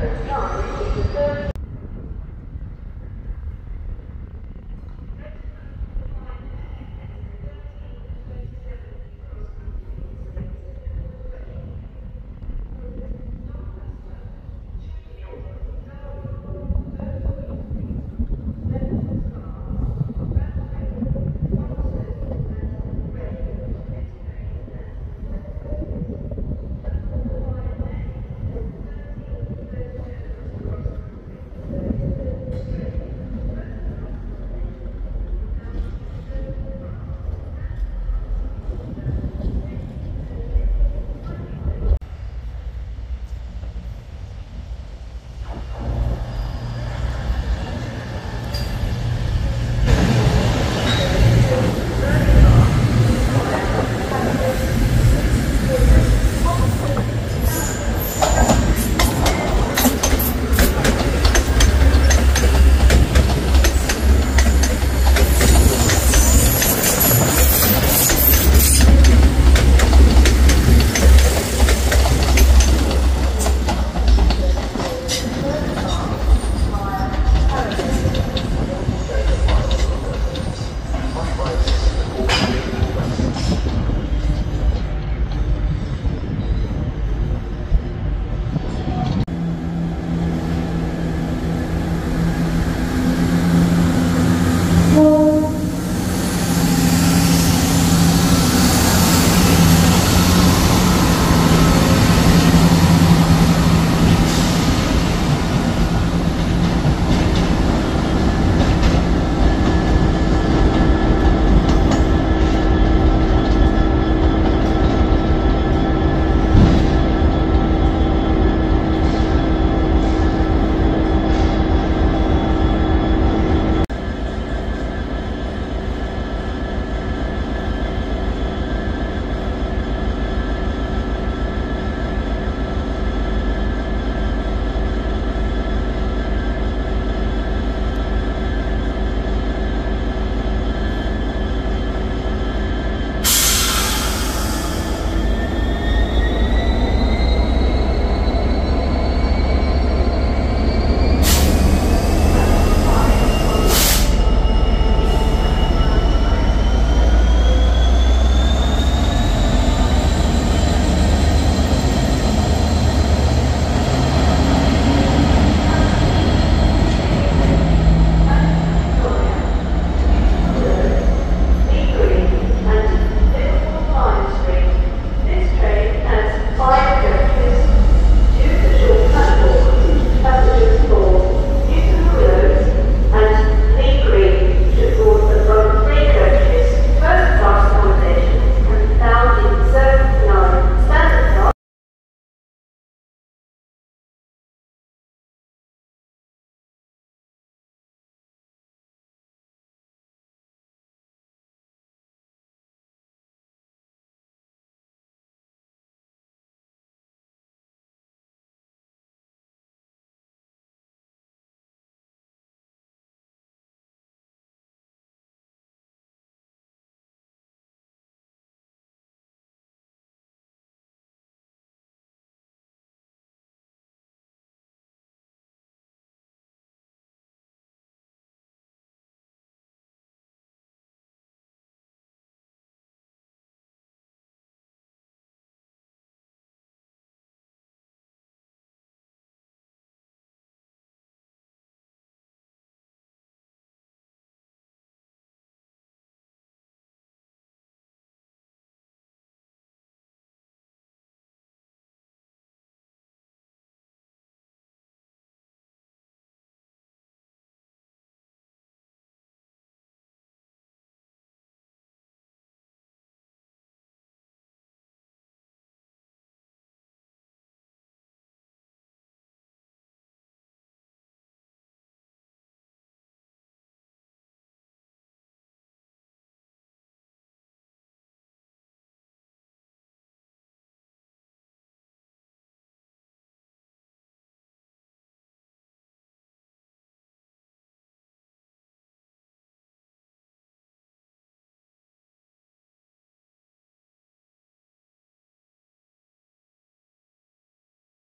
that it's done.